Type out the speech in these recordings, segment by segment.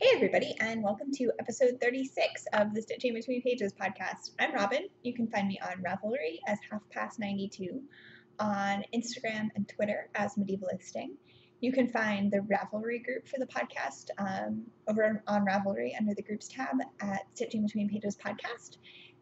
Hey, everybody, and welcome to episode 36 of the Stitching Between Pages podcast. I'm Robin. You can find me on Ravelry as Half Past 92, on Instagram and Twitter as Medievalisting. You can find the Ravelry group for the podcast um, over on Ravelry under the groups tab at Stitching Between Pages podcast.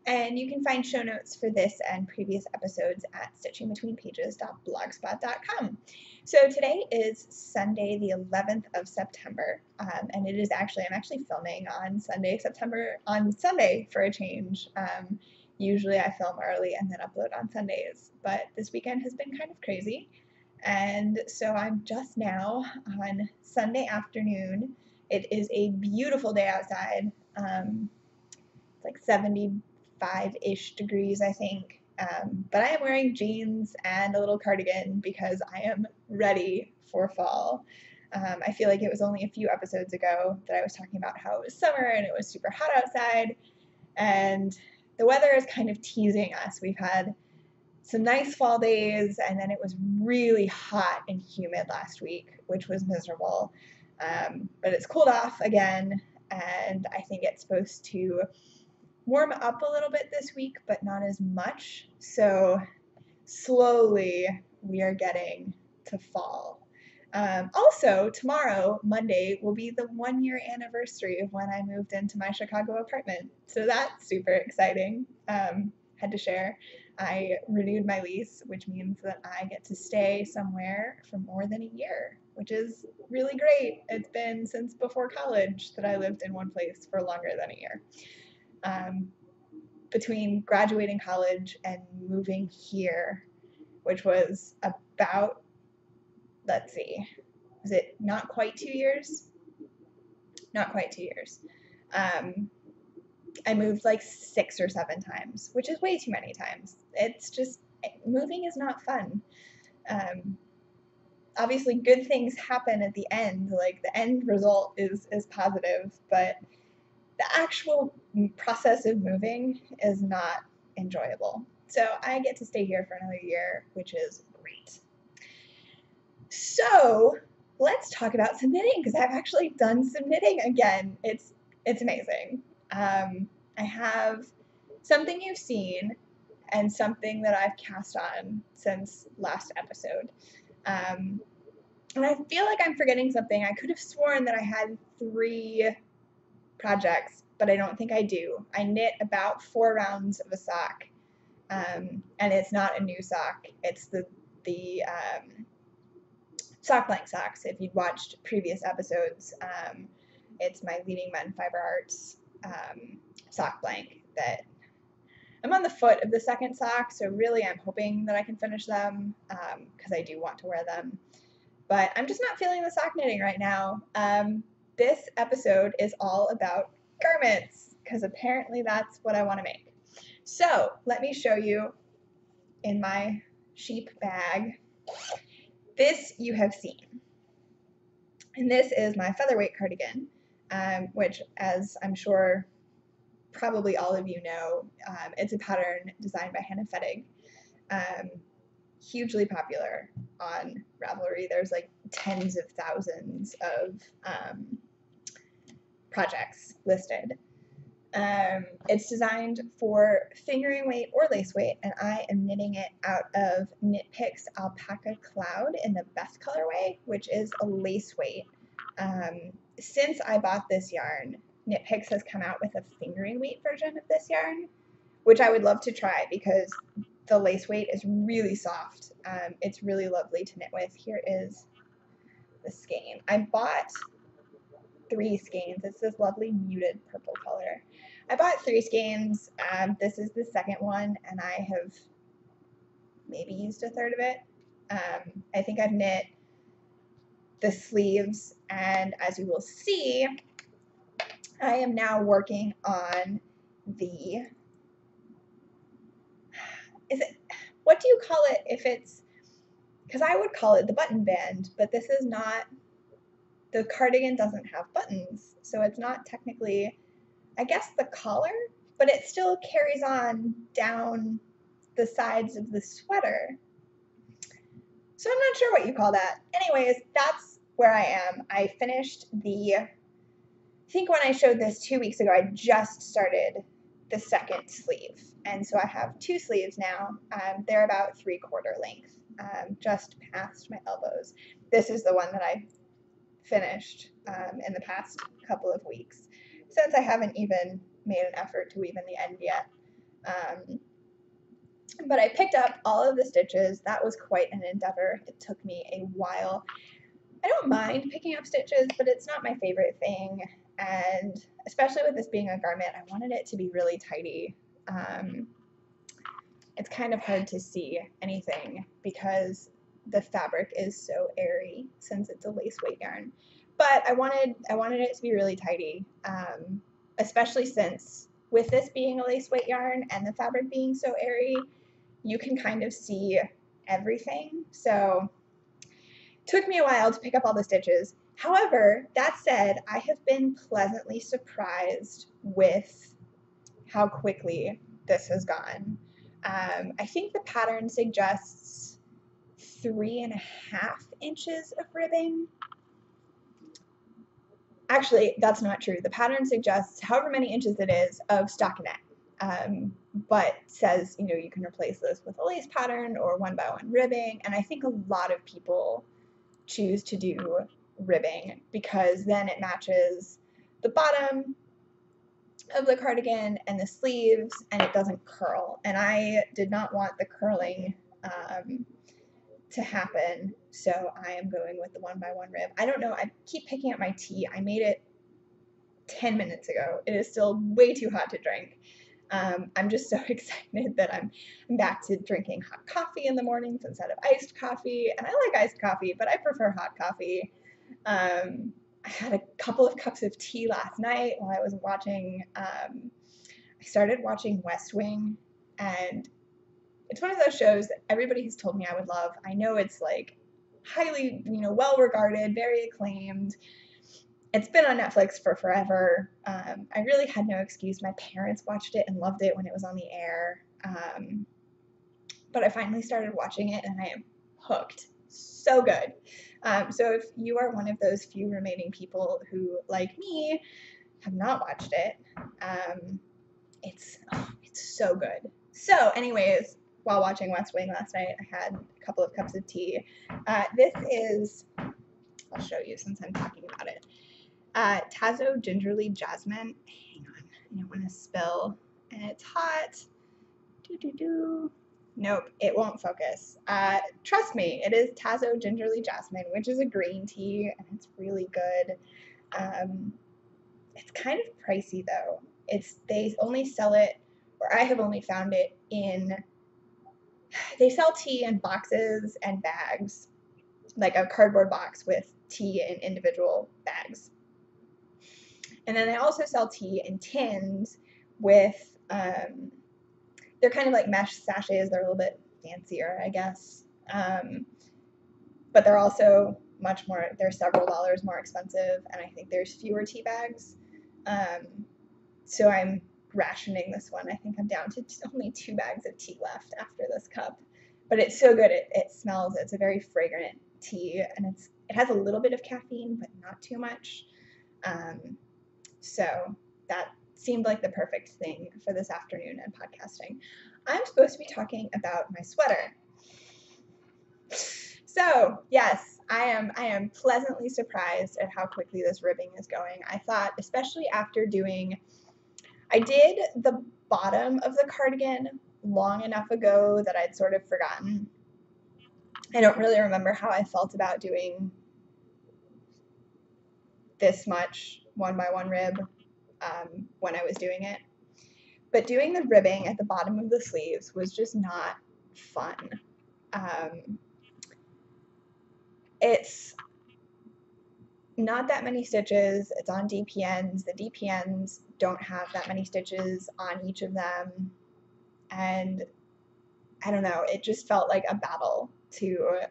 And you can find show notes for this and previous episodes at stitchingbetweenpages.blogspot.com. So today is Sunday, the 11th of September, um, and it is actually, I'm actually filming on Sunday, September, on Sunday for a change. Um, usually I film early and then upload on Sundays, but this weekend has been kind of crazy. And so I'm just now on Sunday afternoon. It is a beautiful day outside. Um, it's like 70 five ish degrees, I think. Um, but I am wearing jeans and a little cardigan because I am ready for fall. Um, I feel like it was only a few episodes ago that I was talking about how it was summer and it was super hot outside. And the weather is kind of teasing us. We've had some nice fall days, and then it was really hot and humid last week, which was miserable. Um, but it's cooled off again, and I think it's supposed to warm up a little bit this week, but not as much. So slowly we are getting to fall. Um, also, tomorrow, Monday, will be the one year anniversary of when I moved into my Chicago apartment. So that's super exciting. Um, had to share. I renewed my lease, which means that I get to stay somewhere for more than a year, which is really great. It's been since before college that I lived in one place for longer than a year um, between graduating college and moving here, which was about, let's see, was it not quite two years? Not quite two years. Um, I moved like six or seven times, which is way too many times. It's just, moving is not fun. Um, obviously, good things happen at the end. Like the end result is is positive, but the actual process of moving is not enjoyable. So I get to stay here for another year, which is great. So let's talk about some knitting because I've actually done some knitting again. It's it's amazing. Um, I have something you've seen and something that I've cast on since last episode. Um, and I feel like I'm forgetting something. I could have sworn that I had three projects, but I don't think I do. I knit about four rounds of a sock, um, and it's not a new sock. It's the the um, sock blank socks. If you'd watched previous episodes, um, it's my Leading Men Fiber Arts um, sock blank that I'm on the foot of the second sock, so really I'm hoping that I can finish them because um, I do want to wear them. But I'm just not feeling the sock knitting right now. Um, this episode is all about garments because apparently that's what I want to make. So let me show you in my sheep bag. This you have seen. And this is my featherweight cardigan, um, which as I'm sure probably all of you know, um, it's a pattern designed by Hannah Fettig. Um, hugely popular on Ravelry. There's like tens of thousands of um, projects listed. Um, it's designed for fingering weight or lace weight, and I am knitting it out of Knit Picks Alpaca Cloud in the best colorway, which is a lace weight. Um, since I bought this yarn, Knit Picks has come out with a fingering weight version of this yarn, which I would love to try because the lace weight is really soft. Um, it's really lovely to knit with. Here is the skein. I bought three skeins. It's this lovely muted purple color. I bought three skeins. Um, this is the second one, and I have maybe used a third of it. Um, I think I've knit the sleeves, and as you will see, I am now working on the, is it, what do you call it if it's, because I would call it the button band, but this is not the cardigan doesn't have buttons, so it's not technically, I guess, the collar, but it still carries on down the sides of the sweater. So I'm not sure what you call that. Anyways, that's where I am. I finished the I think when I showed this two weeks ago, I just started the second sleeve. And so I have two sleeves now. Um, they're about three quarter length, um, just past my elbows. This is the one that I finished um, in the past couple of weeks, since I haven't even made an effort to weave in the end yet. Um, but I picked up all of the stitches. That was quite an endeavor. It took me a while. I don't mind picking up stitches, but it's not my favorite thing. And especially with this being a garment, I wanted it to be really tidy. Um, it's kind of hard to see anything because the fabric is so airy since it's a lace weight yarn. But I wanted I wanted it to be really tidy, um, especially since with this being a lace weight yarn and the fabric being so airy, you can kind of see everything. So took me a while to pick up all the stitches. However, that said, I have been pleasantly surprised with how quickly this has gone. Um, I think the pattern suggests three and a half inches of ribbing. Actually, that's not true. The pattern suggests however many inches it is of stockinette, um, but says, you know, you can replace this with a lace pattern or one by one ribbing. And I think a lot of people choose to do ribbing because then it matches the bottom of the cardigan and the sleeves and it doesn't curl. And I did not want the curling um, to happen, so I am going with the one by one rib. I don't know, I keep picking up my tea. I made it 10 minutes ago. It is still way too hot to drink. Um, I'm just so excited that I'm, I'm back to drinking hot coffee in the mornings instead of iced coffee. And I like iced coffee, but I prefer hot coffee. Um, I had a couple of cups of tea last night while I was watching. Um, I started watching West Wing, and it's one of those shows that everybody has told me I would love. I know it's like highly, you know, well regarded, very acclaimed. It's been on Netflix for forever. Um, I really had no excuse. My parents watched it and loved it when it was on the air. Um, but I finally started watching it and I am hooked. So good. Um, so if you are one of those few remaining people who, like me, have not watched it, um, it's oh, it's so good. So, anyways, while watching West Wing last night, I had a couple of cups of tea. Uh, this is, I'll show you since I'm talking about it. Uh, Tazo Gingerly Jasmine. Hang on, I don't want to spill. And it's hot. Do do do. Nope, it won't focus. Uh, trust me, it is Tazo Gingerly Jasmine, which is a green tea, and it's really good. Um, it's kind of pricey though. It's they only sell it, or I have only found it in. They sell tea in boxes and bags, like a cardboard box with tea in individual bags. And then they also sell tea in tins with um, they're kind of like mesh sachets. They're a little bit fancier, I guess. Um, but they're also much more, they're several dollars more expensive, and I think there's fewer tea bags. Um, so I'm rationing this one. I think I'm down to only two bags of tea left after this cup. But it's so good. It, it smells, it's a very fragrant tea, and it's it has a little bit of caffeine, but not too much. Um, so that seemed like the perfect thing for this afternoon and podcasting. I'm supposed to be talking about my sweater. So, yes, I am I am pleasantly surprised at how quickly this ribbing is going. I thought especially after doing I did the bottom of the cardigan long enough ago that I'd sort of forgotten. I don't really remember how I felt about doing this much one by one rib um, when I was doing it. But doing the ribbing at the bottom of the sleeves was just not fun. Um, it's not that many stitches. It's on DPNs. The DPNs don't have that many stitches on each of them. And I don't know, it just felt like a battle to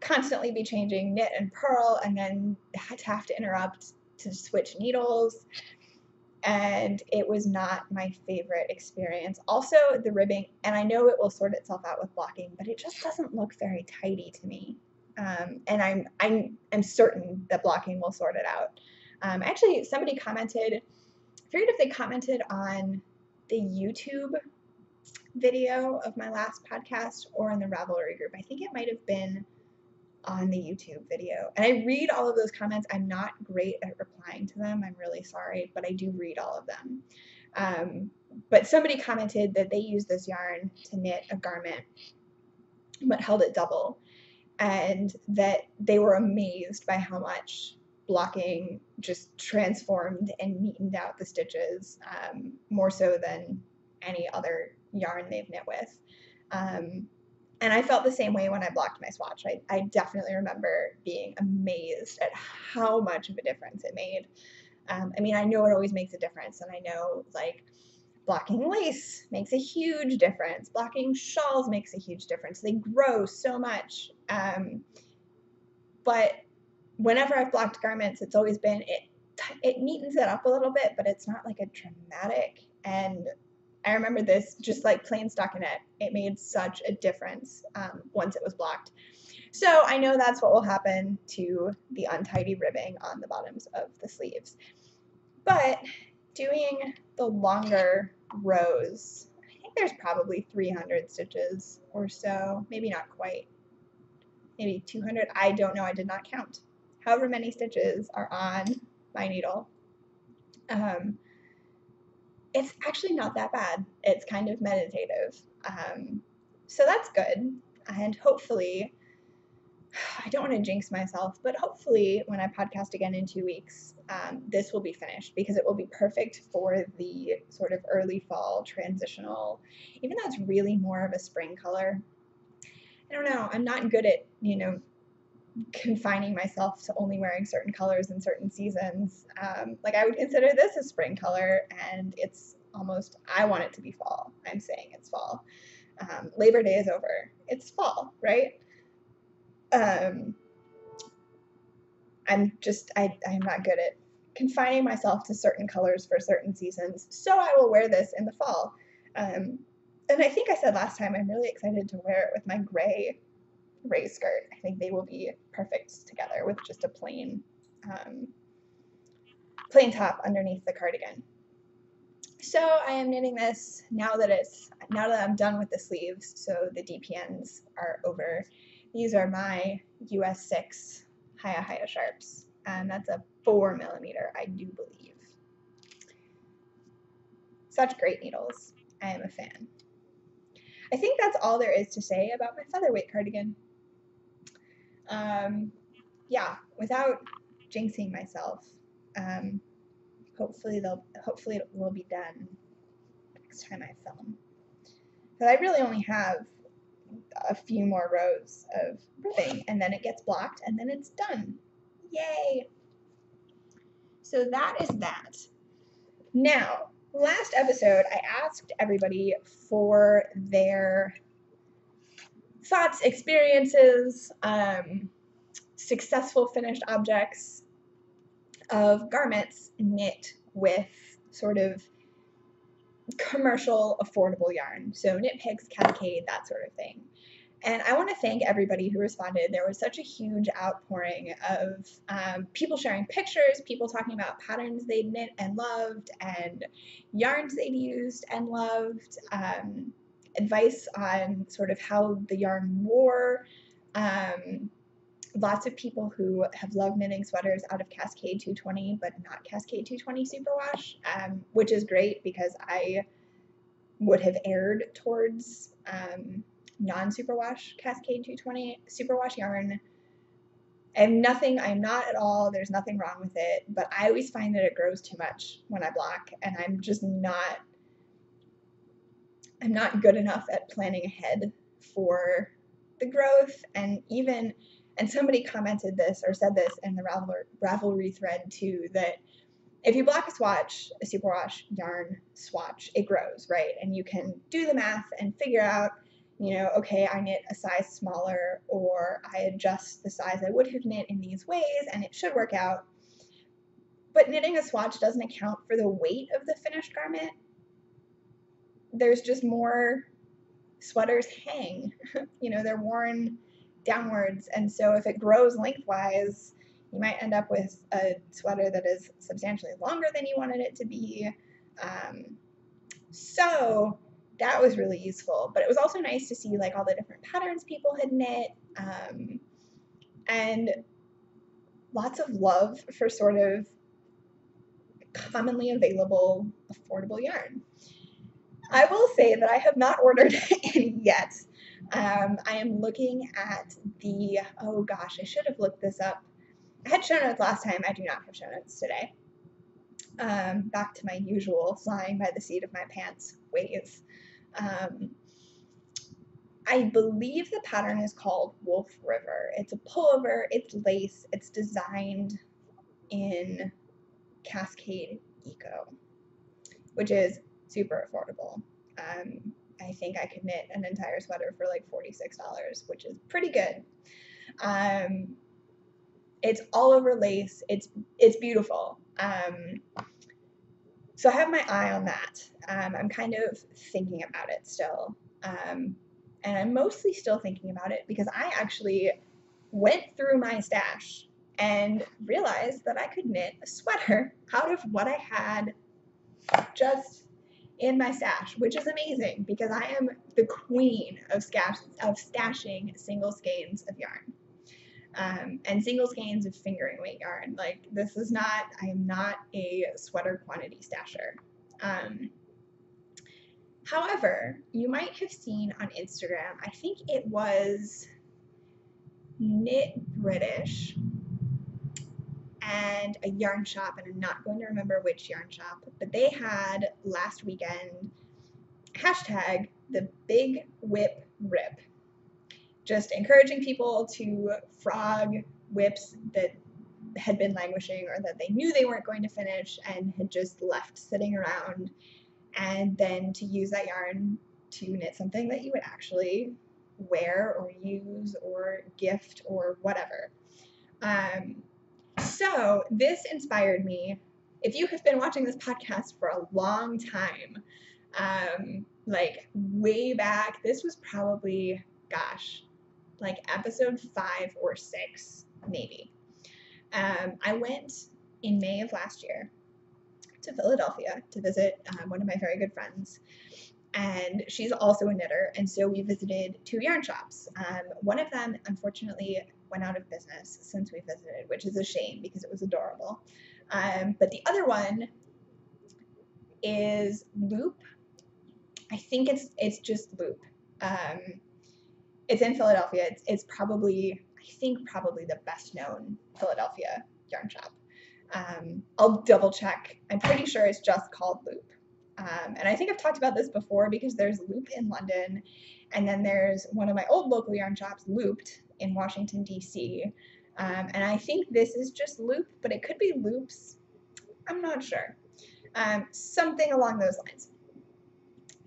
constantly be changing knit and purl and then to have to interrupt to switch needles and it was not my favorite experience. Also, the ribbing, and I know it will sort itself out with blocking, but it just doesn't look very tidy to me. Um, and I'm I'm I'm certain that blocking will sort it out. Um, actually, somebody commented, I forget if they commented on the YouTube video of my last podcast or in the Ravelry group. I think it might have been on the YouTube video. And I read all of those comments. I'm not great at replying to them. I'm really sorry, but I do read all of them. Um, but somebody commented that they used this yarn to knit a garment but held it double and that they were amazed by how much blocking just transformed and neatened out the stitches um, more so than any other yarn they've knit with. Um, and I felt the same way when I blocked my swatch. I, I definitely remember being amazed at how much of a difference it made. Um, I mean, I know it always makes a difference, and I know like blocking lace makes a huge difference. Blocking shawls makes a huge difference. They grow so much. Um, but whenever I've blocked garments, it's always been it. It neatens it up a little bit, but it's not like a dramatic. And I remember this just like plain stockinette. It made such a difference um, once it was blocked. So I know that's what will happen to the untidy ribbing on the bottoms of the sleeves. But doing the longer rows, I think there's probably 300 stitches or so, maybe not quite, maybe 200. I don't know, I did not count. However many stitches are on my needle. Um, it's actually not that bad. It's kind of meditative. Um, so that's good. And hopefully, I don't want to jinx myself, but hopefully, when I podcast again in two weeks, um, this will be finished because it will be perfect for the sort of early fall transitional, even though it's really more of a spring color. I don't know. I'm not good at, you know, confining myself to only wearing certain colors in certain seasons. Um, like I would consider this a spring color, and it's almost I want it to be fall. I'm saying it's fall. Um, Labor Day is over. It's fall, right? Um, I'm just I I'm not good at confining myself to certain colors for certain seasons. So I will wear this in the fall. Um, and I think I said last time I'm really excited to wear it with my gray race skirt. I think they will be perfect together with just a plain um, plain top underneath the cardigan. So I am knitting this now that it's now that I'm done with the sleeves, so the DPNs are over. These are my US 6 Hiya Hiya Sharps, and that's a 4 millimeter, I do believe. Such great needles. I am a fan. I think that's all there is to say about my featherweight cardigan um, yeah, without jinxing myself, um, hopefully they'll hopefully it will be done next time I film. Because I really only have a few more rows of ribbing, and then it gets blocked, and then it's done. Yay! So that is that. Now, last episode, I asked everybody for their thoughts, experiences, um, successful finished objects of garments knit with sort of commercial affordable yarn. So Knit Cascade, that sort of thing. And I want to thank everybody who responded. There was such a huge outpouring of um, people sharing pictures, people talking about patterns they'd knit and loved, and yarns they'd used and loved. Um, advice on sort of how the yarn wore. Um, lots of people who have loved knitting sweaters out of Cascade 220, but not Cascade 220 superwash, um, which is great because I would have erred towards um, non superwash Cascade 220 superwash yarn. And nothing, I'm not at all, there's nothing wrong with it, but I always find that it grows too much when I block, and I'm just not I'm not good enough at planning ahead for the growth and even and somebody commented this or said this in the Ravelry, thread too that if you block a swatch, a superwash yarn swatch, it grows, right? And you can do the math and figure out, you know, okay, I knit a size smaller or I adjust the size I would have knit in these ways and it should work out. But knitting a swatch doesn't account for the weight of the finished garment there's just more sweaters hang. you know, they're worn downwards. And so if it grows lengthwise, you might end up with a sweater that is substantially longer than you wanted it to be. Um, so that was really useful. But it was also nice to see like all the different patterns people had knit. Um, and lots of love for sort of commonly available, affordable yarn. I will say that I have not ordered any yet. Um, I am looking at the, oh gosh, I should have looked this up. I had show notes last time. I do not have show notes today. Um, back to my usual flying by the seat of my pants ways. Um, I believe the pattern is called Wolf River. It's a pullover, it's lace, it's designed in Cascade Eco, which is super affordable. Um, I think I could knit an entire sweater for like $46, which is pretty good. Um, it's all over lace. It's it's beautiful. Um, so I have my eye on that. Um, I'm kind of thinking about it still. Um, and I'm mostly still thinking about it because I actually went through my stash and realized that I could knit a sweater out of what I had just in my stash, which is amazing because I am the queen of, stash, of stashing single skeins of yarn. Um, and single skeins of fingering weight yarn. Like this is not, I am not a sweater quantity stasher. Um, However, you might have seen on Instagram, I think it was Knit British and a yarn shop, and I'm not going to remember which yarn shop, but they had last weekend hashtag the big WIP rip. Just encouraging people to frog WIPs that had been languishing or that they knew they weren't going to finish and had just left sitting around and then to use that yarn to knit something that you would actually wear or use or gift or whatever. Um, so this inspired me. If you have been watching this podcast for a long time, um, like way back, this was probably, gosh, like episode five or six, maybe. Um, I went in May of last year to Philadelphia to visit um, one of my very good friends. And she's also a knitter, and so we visited two yarn shops. Um, one of them, unfortunately, went out of business since we visited, which is a shame because it was adorable. Um, but the other one is Loop. I think it's it's just Loop. Um, it's in Philadelphia. It's, it's probably I think probably the best known Philadelphia yarn shop. Um, I'll double check. I'm pretty sure it's just called Loop. Um, and I think I've talked about this before because there's Loop in London, and then there's one of my old local yarn shops, Looped, in Washington, D.C. Um, and I think this is just Loop, but it could be Loops. I'm not sure. Um, something along those lines.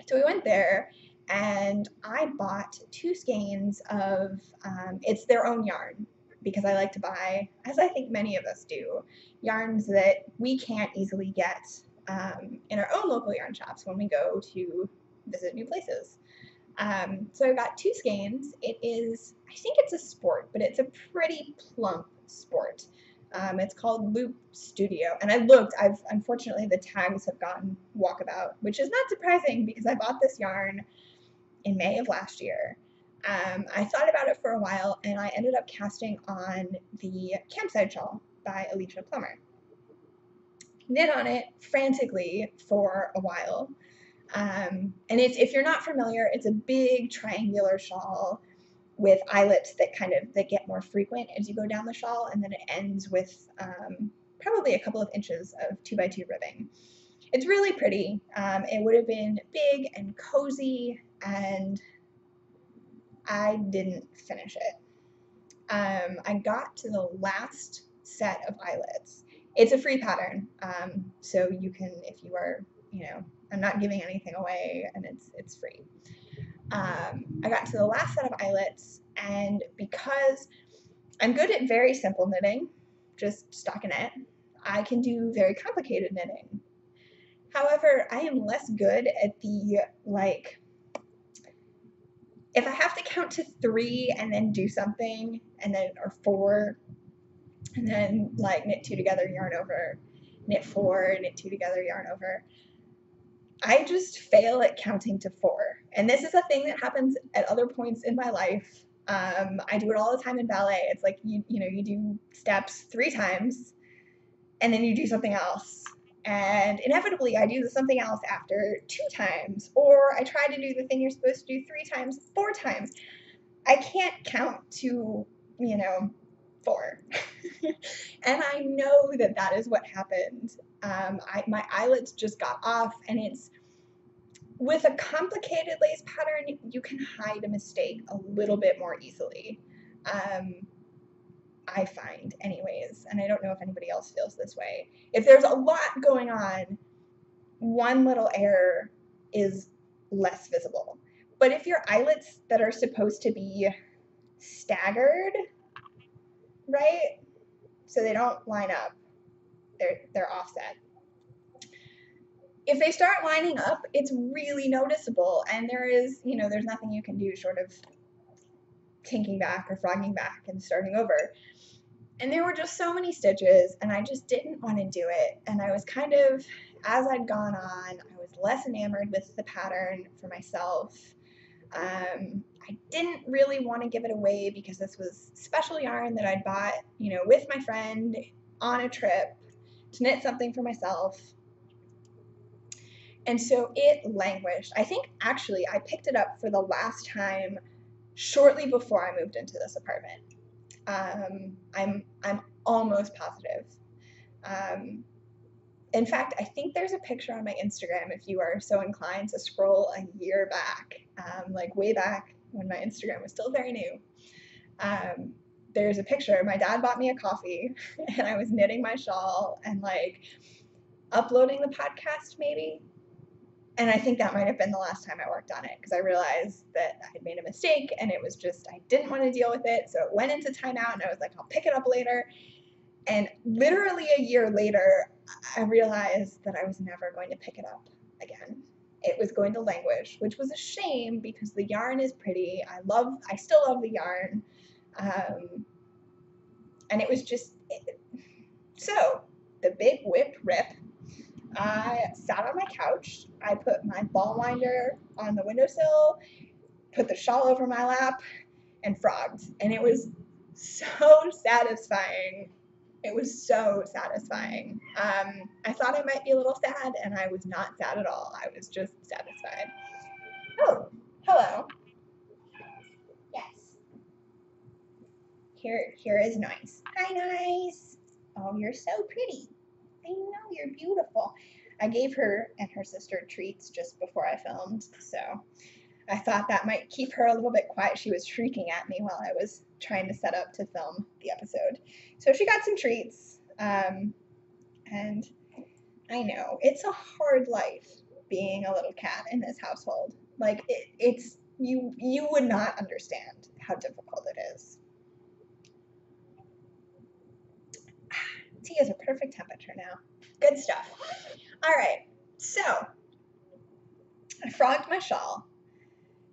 So we went there, and I bought two skeins of, um, it's their own yarn because I like to buy, as I think many of us do, yarns that we can't easily get um, in our own local yarn shops when we go to visit new places. Um, so I've got two skeins. It is, I think it's a sport, but it's a pretty plump sport. Um, it's called Loop Studio. And I looked, I've unfortunately the tags have gotten walkabout, which is not surprising because I bought this yarn in May of last year. Um, I thought about it for a while and I ended up casting on the Campside shawl by Alicia Plummer. Knit on it frantically for a while. Um, and it's, if you're not familiar, it's a big triangular shawl with eyelets that kind of that get more frequent as you go down the shawl, and then it ends with um, probably a couple of inches of two by two ribbing. It's really pretty. Um, it would have been big and cozy and I didn't finish it. Um, I got to the last set of eyelets. It's a free pattern, um, so you can, if you are, you know, I'm not giving anything away, and it's it's free. Um, I got to the last set of eyelets, and because I'm good at very simple knitting, just stockinette, I can do very complicated knitting. However, I am less good at the like if I have to count to three and then do something, and then or four, and then like knit two together, yarn over, knit four, knit two together, yarn over. I just fail at counting to four. And this is a thing that happens at other points in my life. Um, I do it all the time in ballet. It's like you you know you do steps three times, and then you do something else, and inevitably I do something else after two times, or I try to do the thing you're supposed to do three times, four times. I can't count to you know four, and I know that that is what happened. Um, I, my eyelets just got off, and it's with a complicated lace pattern, you can hide a mistake a little bit more easily. Um, I find, anyways, and I don't know if anybody else feels this way. If there's a lot going on, one little error is less visible. But if your eyelets that are supposed to be staggered, right? So they don't line up, they're, they're offset if they start lining up, it's really noticeable. And there is, you know, there's nothing you can do short of tinking back or frogging back and starting over. And there were just so many stitches, and I just didn't want to do it. And I was kind of, as I'd gone on, I was less enamored with the pattern for myself. Um, I didn't really want to give it away because this was special yarn that I'd bought, you know, with my friend on a trip to knit something for myself. And so it languished. I think actually I picked it up for the last time shortly before I moved into this apartment. Um, I'm I'm almost positive. Um, in fact, I think there's a picture on my Instagram if you are so inclined to scroll a year back, um, like way back when my Instagram was still very new. Um, there's a picture. My dad bought me a coffee, and I was knitting my shawl and like uploading the podcast maybe and I think that might have been the last time I worked on it because I realized that I had made a mistake and it was just, I didn't want to deal with it. So it went into timeout and I was like, I'll pick it up later. And literally a year later, I realized that I was never going to pick it up again. It was going to languish, which was a shame because the yarn is pretty. I love, I still love the yarn. Um, and it was just, it, so the big WIP rip I sat on my couch. I put my ball winder on the windowsill, put the shawl over my lap, and frogged. And it was so satisfying. It was so satisfying. Um, I thought I might be a little sad, and I was not sad at all. I was just satisfied. Oh, hello. Yes. Here, here is Nice. Hi, Nice. Oh, you're so pretty. I know you're beautiful. I gave her and her sister treats just before I filmed, so I thought that might keep her a little bit quiet. She was shrieking at me while I was trying to set up to film the episode. So she got some treats. Um, and I know it's a hard life being a little cat in this household. Like it, it's you you would not understand how difficult it is. Tea is a perfect temperature now. Good stuff. All right, so I frogged my shawl,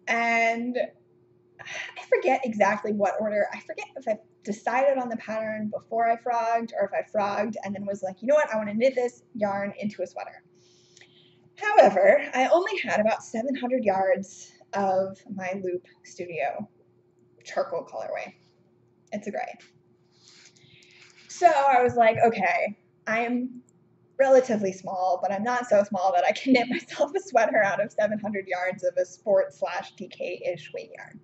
and I forget exactly what order. I forget if I decided on the pattern before I frogged or if I frogged and then was like, you know what, I want to knit this yarn into a sweater. However, I only had about 700 yards of my Loop Studio charcoal colorway. It's a gray. So I was like, okay, I'm relatively small, but I'm not so small that I can knit myself a sweater out of 700 yards of a sport slash DK-ish weight yarn.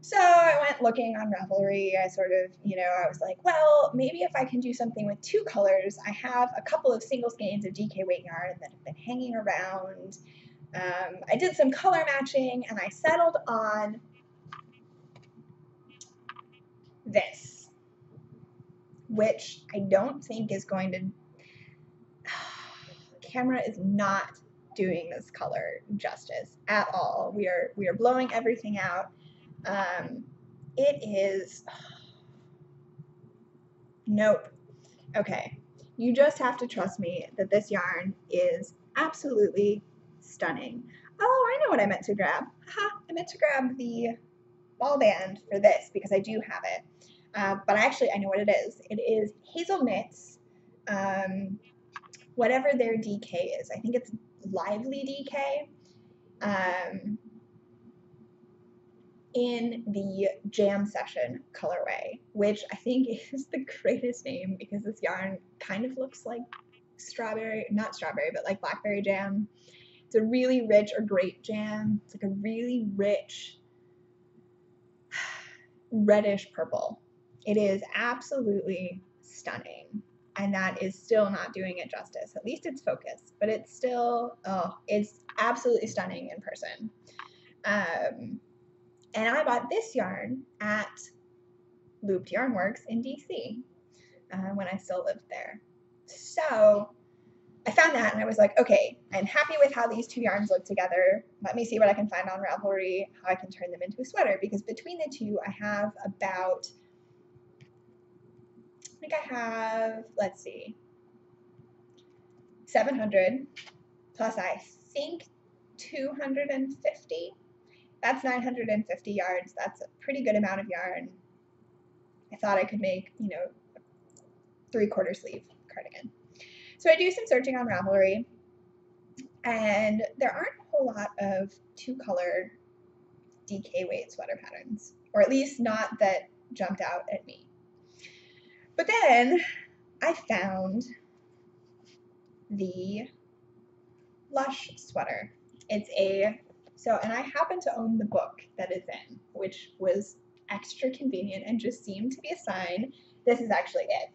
So I went looking on Ravelry. I sort of, you know, I was like, well, maybe if I can do something with two colors. I have a couple of single skeins of DK weight yarn that have been hanging around. Um, I did some color matching and I settled on this, which I don't think is going to camera is not doing this color justice at all. We are we are blowing everything out. Um, it is nope. Okay, you just have to trust me that this yarn is absolutely stunning. Oh, I know what I meant to grab. I meant to grab the ball band for this because I do have it. Uh, but actually I know what it is. It is Hazel Knits, um, whatever their DK is. I think it's Lively DK. Um, in the Jam Session colorway, which I think is the greatest name because this yarn kind of looks like strawberry, not strawberry, but like blackberry jam. It's a really rich or grape jam. It's like a really rich reddish purple. It is absolutely stunning. And that is still not doing it justice. At least it's focused, but it's still, oh, it's absolutely stunning in person. Um, and I bought this yarn at Looped Yarn Works in DC uh, when I still lived there. So I found that and I was like, okay, I'm happy with how these two yarns look together. Let me see what I can find on Ravelry, how I can turn them into a sweater. Because between the two, I have about, think I have, let's see, 700 plus I think 250. That's 950 yards. That's a pretty good amount of yarn. I thought I could make, you know, three quarter sleeve cardigan. So I do some searching on Ravelry, and there aren't a whole lot of two color DK weight sweater patterns, or at least not that jumped out at me. But then I found the Lush sweater. It's a, so, and I happen to own the book that it's in, which was extra convenient and just seemed to be a sign this is actually it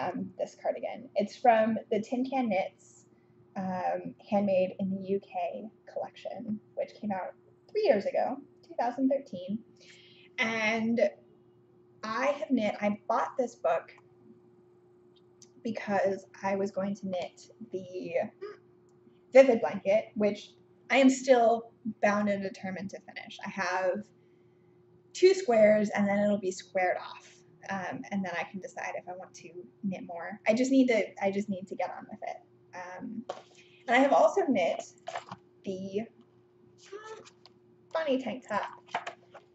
um, this cardigan. It's from the Tin Can Knits um, Handmade in the UK collection, which came out three years ago, 2013. And I have knit, I bought this book because I was going to knit the Vivid Blanket, which I am still bound and determined to finish. I have two squares and then it'll be squared off um, and then I can decide if I want to knit more. I just need to I just need to get on with it. Um, and I have also knit the bunny tank top.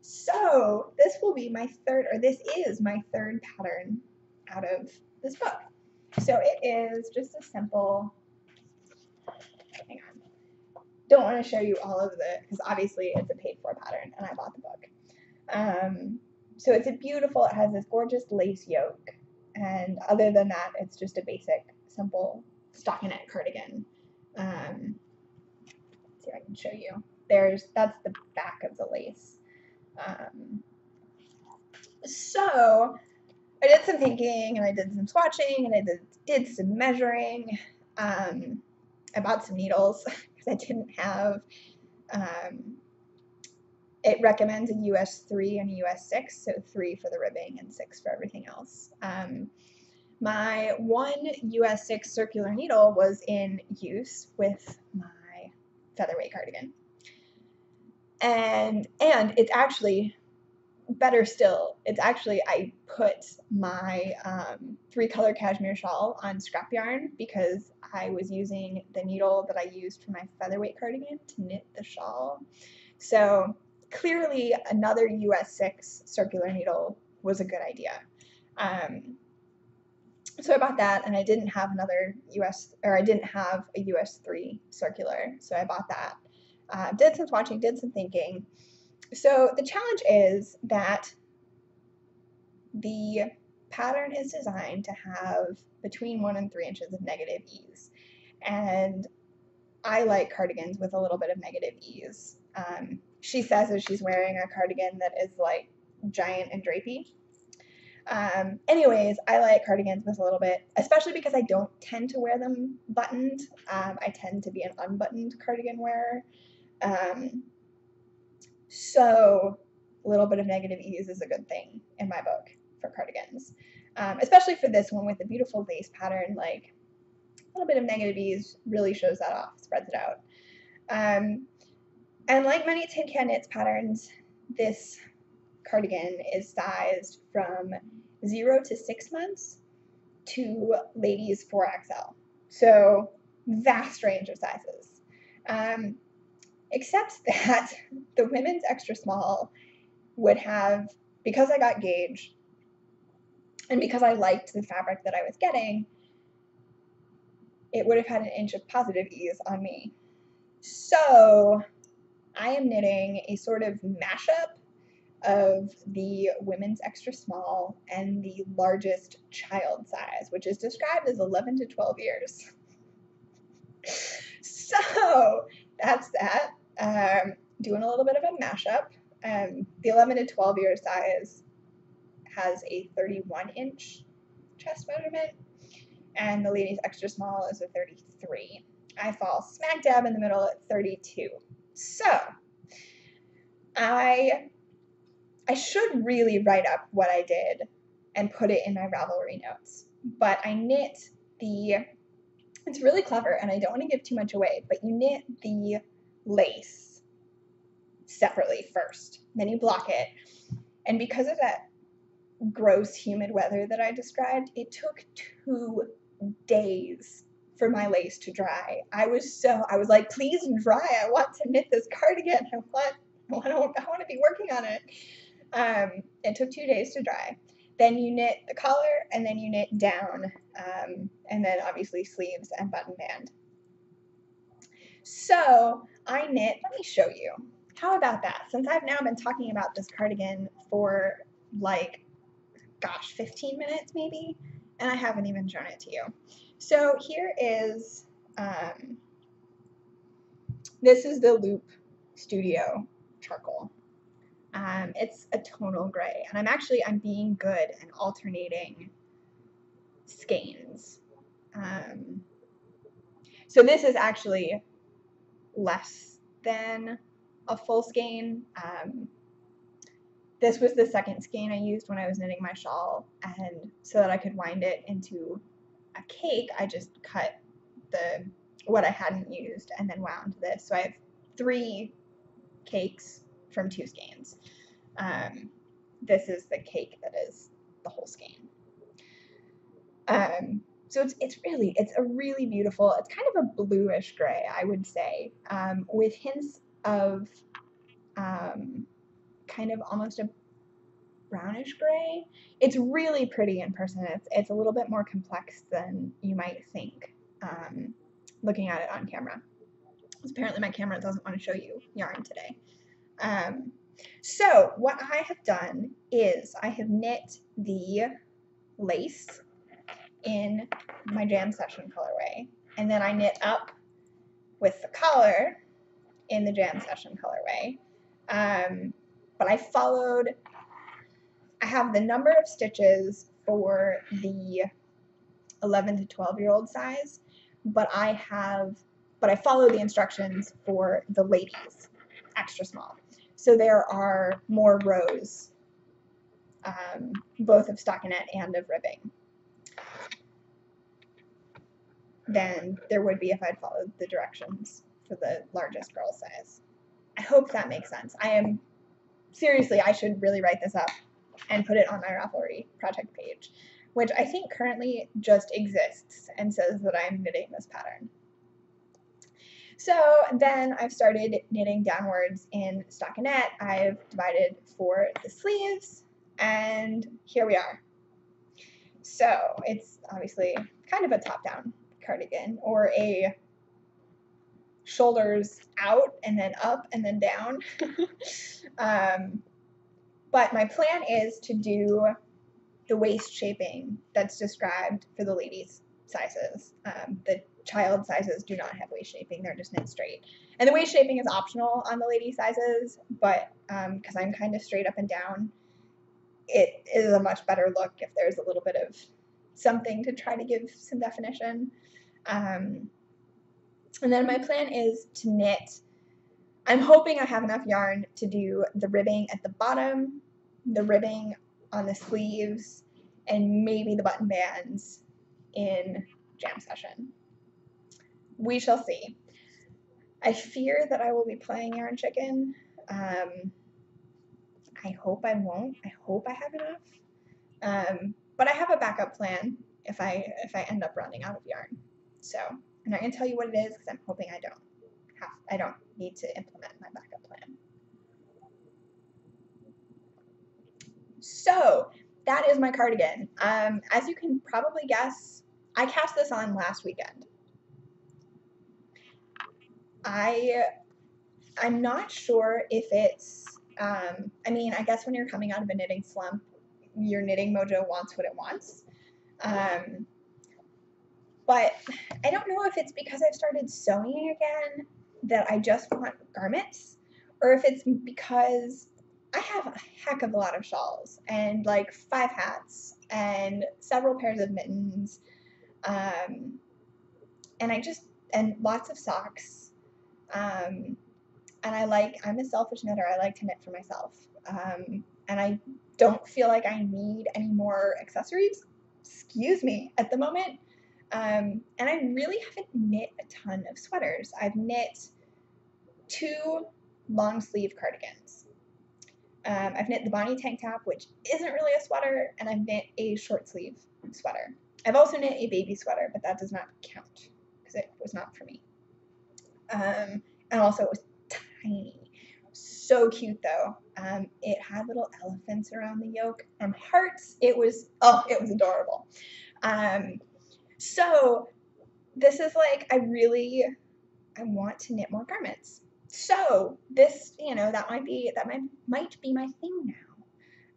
So this will be my third, or this is my third pattern out of this book. So it is just a simple, hang on, don't want to show you all of the, because obviously it's a paid for pattern and I bought the book. Um, so it's a beautiful, it has this gorgeous lace yoke. And other than that, it's just a basic, simple stockinette cardigan. Um, see if I can show you. There's, that's the back of the lace. Um, so I did some thinking and I did some swatching and I did, did some measuring. Um, I bought some needles because I didn't have um, it recommends a US 3 and a US 6, so 3 for the ribbing and 6 for everything else. Um, my one US 6 circular needle was in use with my featherweight cardigan. And, and it's actually better still, it's actually, I put my um, three color cashmere shawl on scrap yarn because I was using the needle that I used for my featherweight cardigan to knit the shawl. So clearly another US 6 circular needle was a good idea. Um, so I bought that and I didn't have another US, or I didn't have a US 3 circular, so I bought that. Uh, did some swatching, did some thinking. So the challenge is that the pattern is designed to have between one and three inches of negative ease. And I like cardigans with a little bit of negative ease. Um, she says that she's wearing a cardigan that is like giant and drapey. Um, anyways, I like cardigans with a little bit, especially because I don't tend to wear them buttoned. Um, I tend to be an unbuttoned cardigan wearer. So a little bit of negative ease is a good thing in my book for cardigans, um, especially for this one with the beautiful lace pattern. Like a little bit of negative ease really shows that off, spreads it out. Um, and like many Tin Can Knits patterns, this cardigan is sized from zero to six months to ladies 4XL. So vast range of sizes. Um, except that the women's extra small would have, because I got gauge, And because I liked the fabric that I was getting, it would have had an inch of positive ease on me. So I am knitting a sort of mashup of the women's extra small and the largest child size, which is described as 11 to 12 years. so that's that. Um, doing a little bit of a mashup. Um, the 11 to 12 year size has a 31 inch chest measurement, and the ladies extra small is a 33. I fall smack dab in the middle at 32. So I I should really write up what I did and put it in my Ravelry notes. But I knit the it's really clever and I don't want to give too much away, but you knit the lace separately first. Then you block it. And because of that gross humid weather that I described, it took two days for my lace to dry. I was so I was like, please dry. I want to knit this cardigan. I want I want to, I want to be working on it. Um, it took two days to dry. Then you knit the collar and then you knit down um, and then obviously sleeves and button band. So I knit, let me show you. How about that? Since I've now been talking about this cardigan for like, gosh, 15 minutes maybe, and I haven't even shown it to you. So here is, um, this is the Loop Studio charcoal. Um, it's a tonal gray, and I'm actually, I'm being good and alternating skeins. Um, so this is actually less than a full skein. Um, this was the second skein I used when I was knitting my shawl, and so that I could wind it into a cake, I just cut the what I hadn't used and then wound this. So I have three cakes from two skeins. Um, this is the cake that is the whole skein. Um, so it's it's really it's a really beautiful. It's kind of a bluish gray, I would say, um, with hints of um, kind of almost a brownish gray. It's really pretty in person. It's it's a little bit more complex than you might think um, looking at it on camera. Apparently, my camera doesn't want to show you yarn today. Um, so what I have done is I have knit the lace in my jam session colorway. And then I knit up with the collar in the jam session colorway. Um, but I followed I have the number of stitches for the 11 to 12 year old size but I have but I follow the instructions for the ladies extra small. So there are more rows, um, both of stockinette and of ribbing, than there would be if I'd followed the directions for the largest girl size. I hope that makes sense. I am, seriously, I should really write this up and put it on my Ravelry project page, which I think currently just exists and says that I'm knitting this pattern. So then I've started knitting downwards in stockinette. I've divided for the sleeves, and here we are. So it's obviously kind of a top-down cardigan, or a shoulders out and then up and then down. um, but my plan is to do the waist shaping that's described for the ladies sizes. Um, the child sizes do not have waist shaping, they're just knit straight. And the waist shaping is optional on the lady sizes, but because um, I'm kind of straight up and down, it is a much better look if there's a little bit of something to try to give some definition. Um, and then my plan is to knit. I'm hoping I have enough yarn to do the ribbing at the bottom, the ribbing on the sleeves, and maybe the button bands in jam session. We shall see. I fear that I will be playing Yarn Chicken. Um, I hope I won't. I hope I have enough. Um, but I have a backup plan if I if I end up running out of yarn. So I'm not gonna tell you what it is because I'm hoping I don't have I don't need to implement my backup plan. So that is my cardigan. Um, as you can probably guess, I cast this on last weekend. I I'm not sure if it's um, I mean, I guess when you're coming out of a knitting slump, your knitting mojo wants what it wants. Um, but I don't know if it's because I've started sewing again that I just want garments, or if it's because I have a heck of a lot of shawls and like five hats and several pairs of mittens, um, and I just and lots of socks. Um, and I like I'm a selfish knitter. I like to knit for myself, um, and I don't feel like I need any more accessories. Excuse me at the moment. Um, and I really haven't knit a ton of sweaters. I've knit two long sleeve cardigans. Um, I've knit the Bonny tank top, which isn't really a sweater, and I've knit a short sleeve sweater. I've also knit a baby sweater, but that does not count because it was not for me. Um, and also it was tiny. So cute though. Um, it had little elephants around the yoke and hearts. It was, oh, it was adorable. Um, so this is like, I really, I want to knit more garments. So this, you know, that might be, that might, might be my thing now.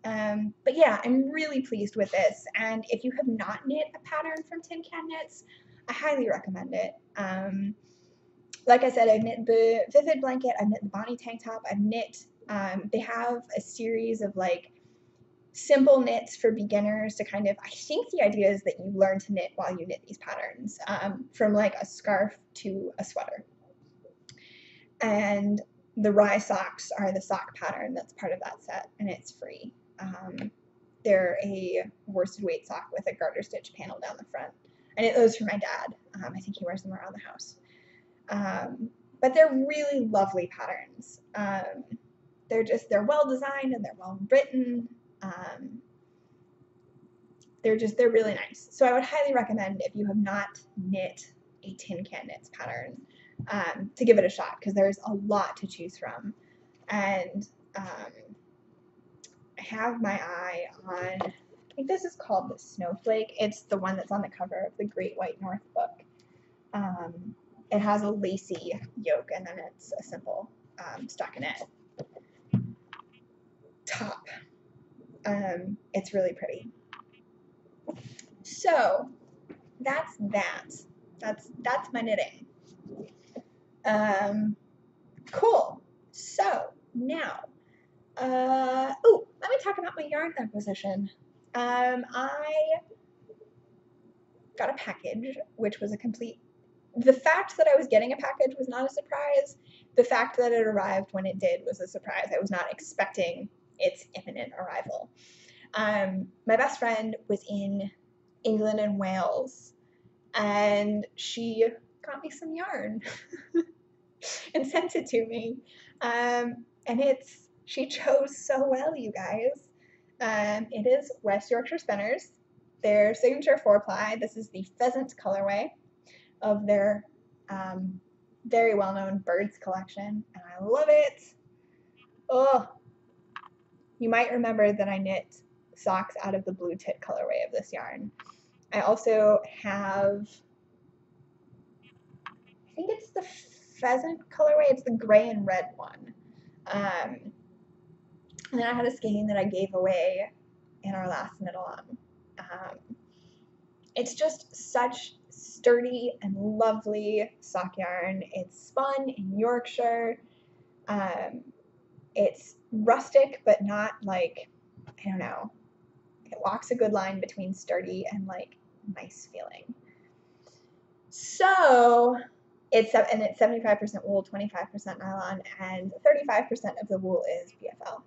Um, but yeah, I'm really pleased with this. And if you have not knit a pattern from Tin Can Knits, I highly recommend it. Um, like I said, I've knit the Vivid blanket, I've knit the Bonny tank top, I've knit, um, they have a series of like simple knits for beginners to kind of, I think the idea is that you learn to knit while you knit these patterns, um, from like a scarf to a sweater. And the Rye socks are the sock pattern that's part of that set, and it's free. Um, they're a worsted weight sock with a garter stitch panel down the front. I knit those for my dad. Um, I think he wears them around the house. Um, but they're really lovely patterns. Um, they're just, they're well designed and they're well written. Um, they're just, they're really nice. So I would highly recommend if you have not knit a Tin Can Knits pattern um, to give it a shot because there's a lot to choose from. And um, I have my eye on, I think this is called the Snowflake. It's the one that's on the cover of the Great White North book. Um, it has a lacy yoke and then it's a simple um, stockinette top. Um, it's really pretty. So that's that. That's that's my knitting. Um, cool. So now, uh, oh, let me talk about my yarn acquisition. Um, I got a package, which was a complete the fact that I was getting a package was not a surprise. The fact that it arrived when it did was a surprise. I was not expecting its imminent arrival. Um, my best friend was in England and Wales, and she got me some yarn and sent it to me. Um, and it's she chose so well, you guys. Um, it is West Yorkshire Spinners, their signature four ply. This is the pheasant colorway of their um, very well-known birds collection, and I love it. Oh, you might remember that I knit socks out of the blue tit colorway of this yarn. I also have, I think it's the pheasant colorway. It's the gray and red one. Um, and then I had a skein that I gave away in our last knit along. Um, it's just such sturdy and lovely sock yarn. It's spun in Yorkshire. Um, it's rustic, but not like, I don't know, it walks a good line between sturdy and like nice feeling. So it's and it's 75% wool, 25% nylon, and 35% of the wool is BFL,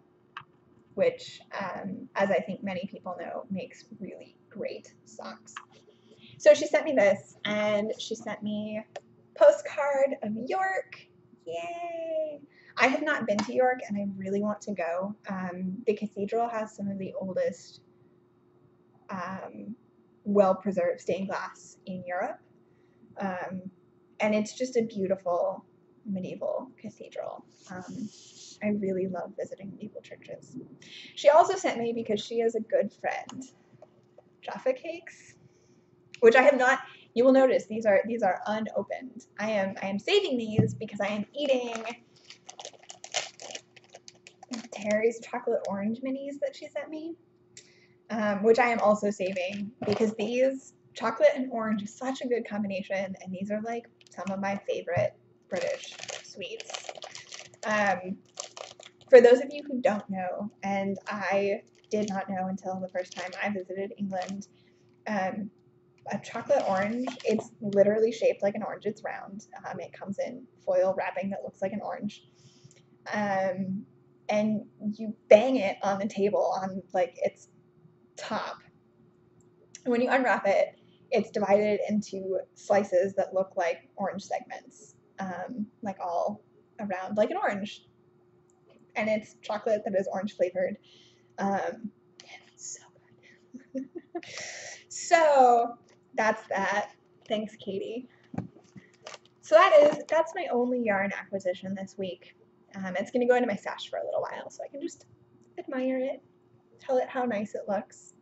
which, um, as I think many people know, makes really great socks. So she sent me this, and she sent me postcard of York. Yay! I have not been to York, and I really want to go. Um, the cathedral has some of the oldest, um, well-preserved stained glass in Europe, um, and it's just a beautiful medieval cathedral. Um, I really love visiting medieval churches. She also sent me because she is a good friend. Jaffa cakes, which I have not. You will notice these are these are unopened. I am I am saving these because I am eating Terry's chocolate orange minis that she sent me, um, which I am also saving because these chocolate and orange is such a good combination, and these are like some of my favorite British sweets. Um, for those of you who don't know, and I did not know until the first time I visited England, um, a chocolate orange, it's literally shaped like an orange. It's round. Um, it comes in foil wrapping that looks like an orange. Um, and you bang it on the table on like its top. When you unwrap it, it's divided into slices that look like orange segments, um, like all around like an orange. And it's chocolate that is orange flavored. Um, so good. so that's that. Thanks, Katie. So that is that's my only yarn acquisition this week. Um, it's going to go into my stash for a little while, so I can just admire it, tell it how nice it looks,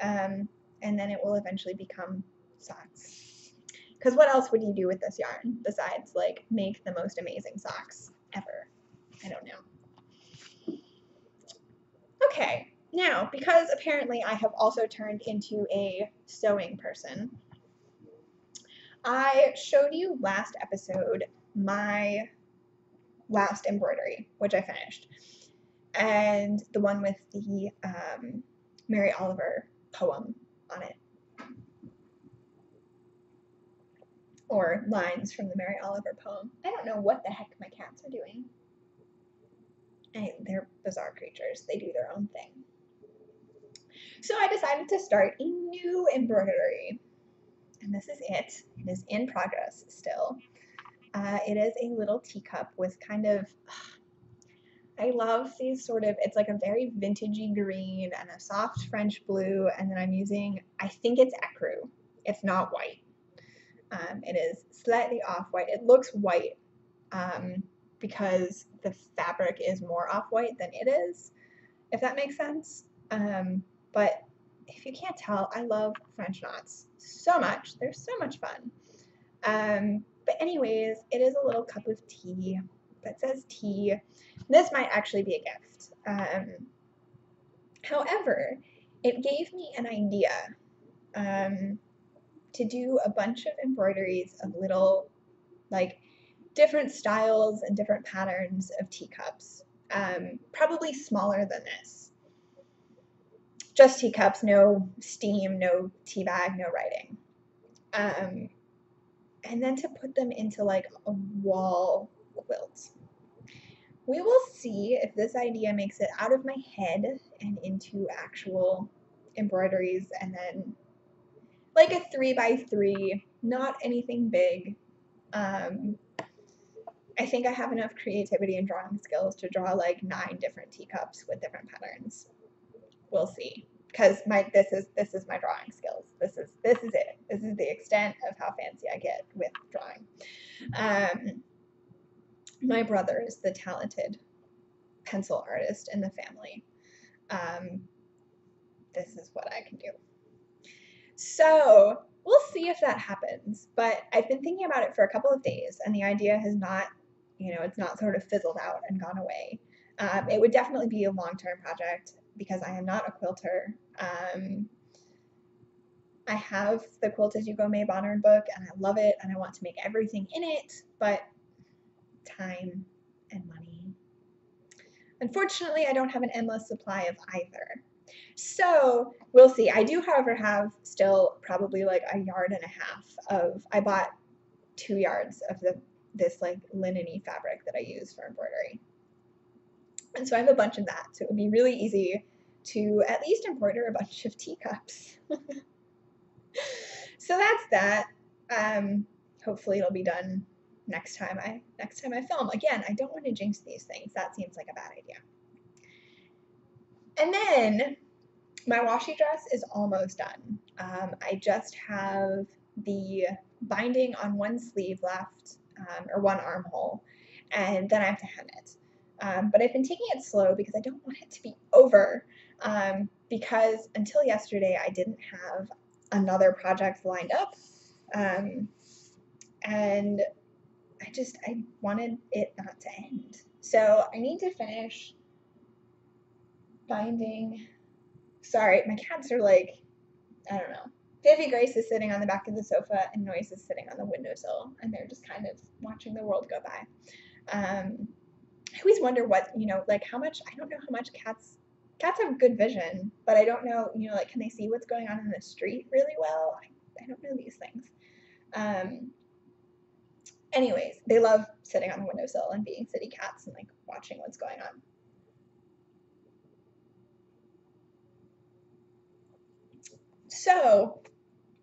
um, and then it will eventually become socks. Because what else would you do with this yarn besides like make the most amazing socks ever? I don't know. Okay, now because apparently I have also turned into a sewing person, I showed you last episode my last embroidery, which I finished, and the one with the um, Mary Oliver poem on it. Or lines from the Mary Oliver poem. I don't know what the heck my cats are doing. They're bizarre creatures. They do their own thing. So I decided to start a new embroidery. And this is it. It is in progress still. Uh, it is a little teacup with kind of, I love these sort of, it's like a very vintagey green and a soft French blue. And then I'm using, I think it's ecru. It's not white. Um, it is slightly off white. It looks white um, because the fabric is more off white than it is, if that makes sense. Um, but if you can't tell, I love French knots so much. They're so much fun. But anyways, it is a little cup of tea that says tea. This might actually be a gift. Um, however, it gave me an idea um, to do a bunch of embroideries of little, like, different styles and different patterns of teacups. Um, probably smaller than this. Just teacups, no steam, no tea bag, no writing. Um, and then to put them into like a wall quilt. We will see if this idea makes it out of my head and into actual embroideries and then like a three by three, not anything big. Um, I think I have enough creativity and drawing skills to draw like nine different teacups with different patterns. We'll see because my this is this is my drawing skills. This is this is it. This is the extent of how fancy I get with drawing. Um, my brother is the talented pencil artist in the family. Um, this is what I can do. So we'll see if that happens. But I've been thinking about it for a couple of days, and the idea has not, you know, it's not sort of fizzled out and gone away. Um, it would definitely be a long term project because I am not a quilter. Um, I have the Quilt As You Go Made Modern book and I love it and I want to make everything in it, but time and money. Unfortunately, I don't have an endless supply of either. So we'll see. I do, however, have still probably like a yard and a half of, I bought two yards of the this like lineny fabric that I use for embroidery. And so I have a bunch of that. So it would be really easy to at least embroider a bunch of teacups. so that's that. Um, hopefully it'll be done next time I next time I film. Again, I don't want to jinx these things. That seems like a bad idea. And then my washi dress is almost done. Um, I just have the binding on one sleeve left. um, or one armhole, and then I have to hem it. Um, but I've been taking it slow because I don't want it to be over. Um, because until yesterday, I didn't have another project lined up. Um, and I just, I wanted it not to end. So I need to finish binding. Sorry, my cats are like, I don't know. Vivi Grace is sitting on the back of the sofa and Noise is sitting on the windowsill, and they're just kind of watching the world go by. Um, I always wonder what, you know, like how much, I don't know how much cats, cats have good vision, but I don't know, you know, like can they see what's going on in the street really well? I, I don't know these things. Um, anyways, they love sitting on the windowsill and being city cats and like watching what's going on. So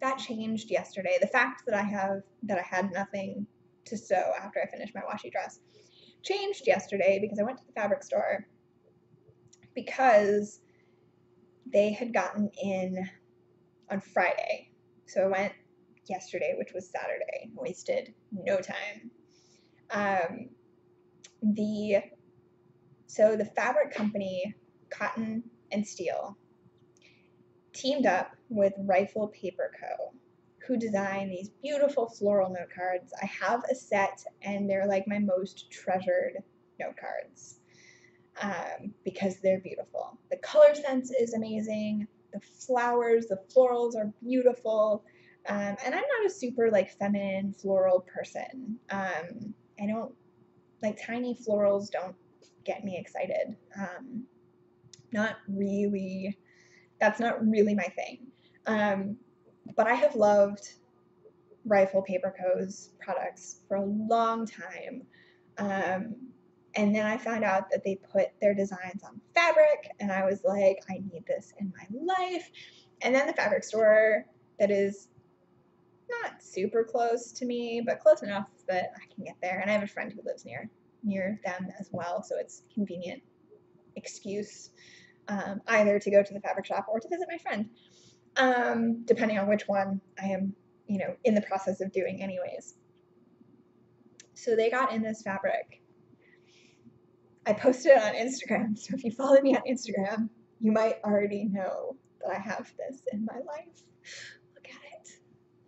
that changed yesterday. The fact that I have that I had nothing to sew after I finished my washi dress changed yesterday because I went to the fabric store because they had gotten in on Friday. So I went yesterday, which was Saturday. Wasted no time. Um, the so the fabric company Cotton and Steel teamed up with Rifle Paper Co who design these beautiful floral note cards. I have a set and they're like my most treasured note cards um, because they're beautiful. The color sense is amazing. The flowers, the florals are beautiful. Um, and I'm not a super like feminine floral person. Um, I don't like tiny florals don't get me excited. Um, not really, that's not really my thing. Um, but I have loved Rifle Paper Co.'s products for a long time. Um, and then I found out that they put their designs on fabric, and I was like, I need this in my life. And then the fabric store that is not super close to me, but close enough that I can get there. And I have a friend who lives near near them as well, so it's convenient excuse um, either to go to the fabric shop or to visit my friend um, depending on which one I am, you know, in the process of doing anyways. So they got in this fabric. I posted it on Instagram, so if you follow me on Instagram, you might already know that I have this in my life. Look at it.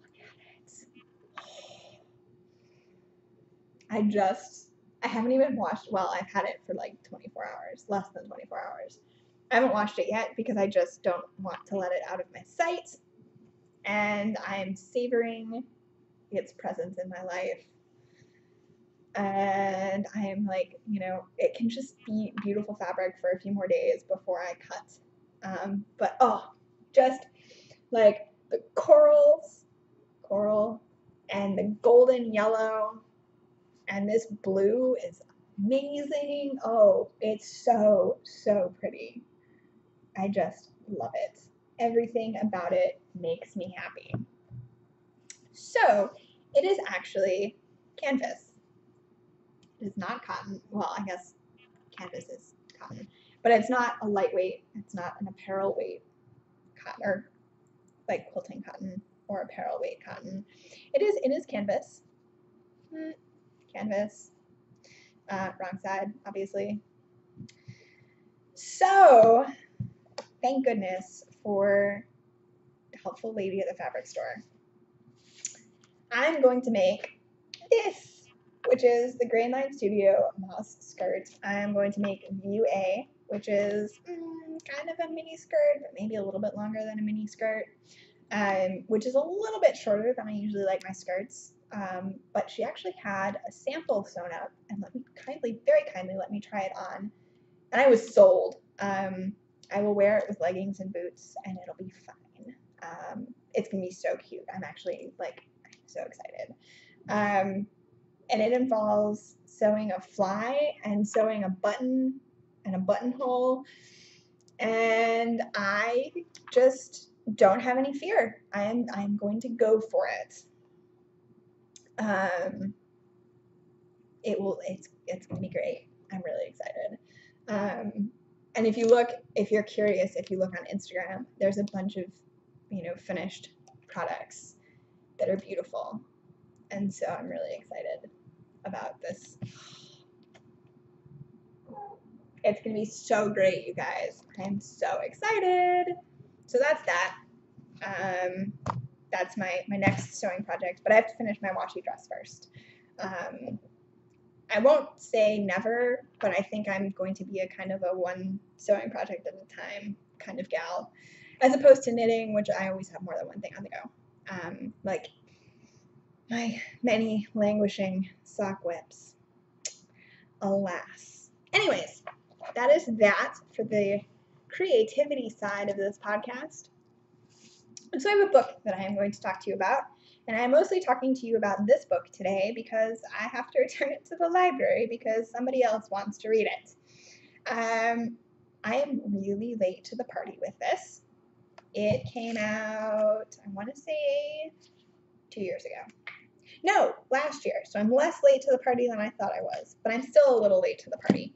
Look at it. I just, I haven't even washed, well, I've had it for like 24 hours, less than 24 hours. I haven't watched it yet because I just don't want to let it out of my sight. And I'm savoring its presence in my life. And I am like, you know, it can just be beautiful fabric for a few more days before I cut. Um, but oh, just like the corals, coral, and the golden yellow, and this blue is amazing. Oh, it's so, so pretty. I just love it. Everything about it makes me happy. So it is actually canvas. It is not cotton. Well, I guess canvas is cotton, but it's not a lightweight. It's not an apparel weight cotton or like quilting cotton or apparel weight cotton. It is. It is canvas. Hmm, canvas. Uh, wrong side, obviously. So thank goodness for the helpful lady at the fabric store. I'm going to make this, which is the Grainline Studio moss skirt. I'm going to make view A, which is mm, kind of a mini skirt, but maybe a little bit longer than a mini skirt, um, which is a little bit shorter than I usually like my skirts. Um, but she actually had a sample sewn up and let me kindly, very kindly, let me try it on. And I was sold. Um, I will wear it with leggings and boots and it'll be fine. Um, it's gonna be so cute. I'm actually like so excited. Um, and it involves sewing a fly and sewing a button and a buttonhole. And I just don't have any fear. I'm I'm going to go for it. Um, it will. It's it's gonna be great. I'm really excited. Um, and if you look, if you're curious, if you look on Instagram, there's a bunch of, you know, finished products that are beautiful. And so I'm really excited. about this. It's gonna be so great, you guys. I'm so excited. So that's that. Um, that's my my next sewing project, but I have to finish my washi dress first. Um, I won't say never, but I think I'm going to be a kind of a one sewing project at a time kind of gal, as opposed to knitting, which I always have more than one thing on the go. Um, like my many languishing sock WIPs. Alas. Anyways, that is that for the creativity side of this podcast. And so I have a book that I am going to talk to you about. And I'm mostly talking to you about this book today because I have to return it to the library because somebody else wants to read it. Um, I am really late to the party with this. It came out, I want to say, two years ago. No, last year. So I'm less late to the party than I thought I was, but I'm still a little late to the party.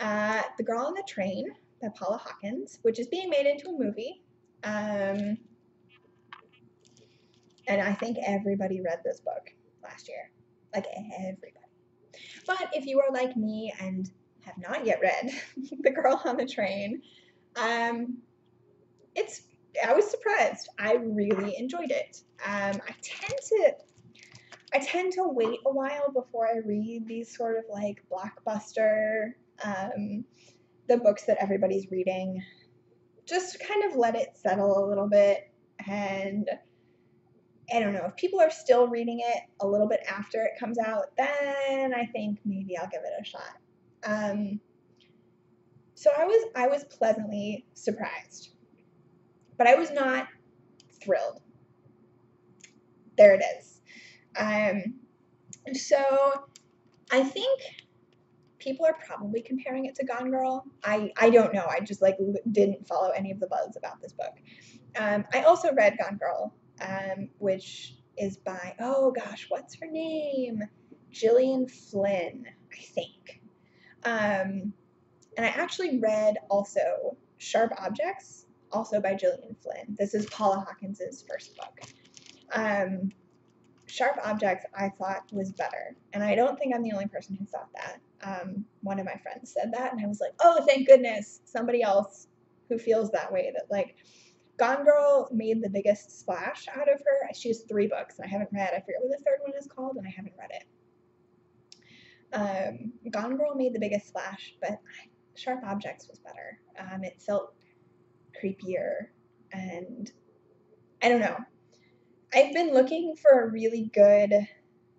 Uh, the Girl on the Train by Paula Hawkins, which is being made into a movie. Um, and I think everybody read this book last year. Like everybody. But if you are like me and have not yet read The Girl on the Train, um, it's I was surprised. I really enjoyed it. Um, I tend to I tend to wait a while before I read these sort of like blockbuster um, the books that everybody's reading. Just kind of let it settle a little bit and I don't know, if people are still reading it a little bit after it comes out, then I think maybe I'll give it a shot. Um, so I was I was pleasantly surprised, but I was not thrilled. There it is. Um, so I think people are probably comparing it to Gone Girl. I I don't know. I just like didn't follow any of the buzz about this book. Um, I also read Gone Girl um, which is by, oh gosh, what's her name? Gillian Flynn, I think. Um, and I actually read also Sharp Objects, also by Gillian Flynn. This is Paula Hawkins's first book. Um, Sharp Objects I thought was better, and I don't think I'm the only person who thought that. Um, one of my friends said that, and I was like, oh, thank goodness, somebody else who feels that way. That like Gone Girl made the biggest splash out of her. She has three books, and I haven't read. I forget what the third one is called, and I haven't read it. Um, Gone Girl made the biggest splash, but Sharp Objects was better. Um, it felt creepier, and I don't know. I've been looking for a really good,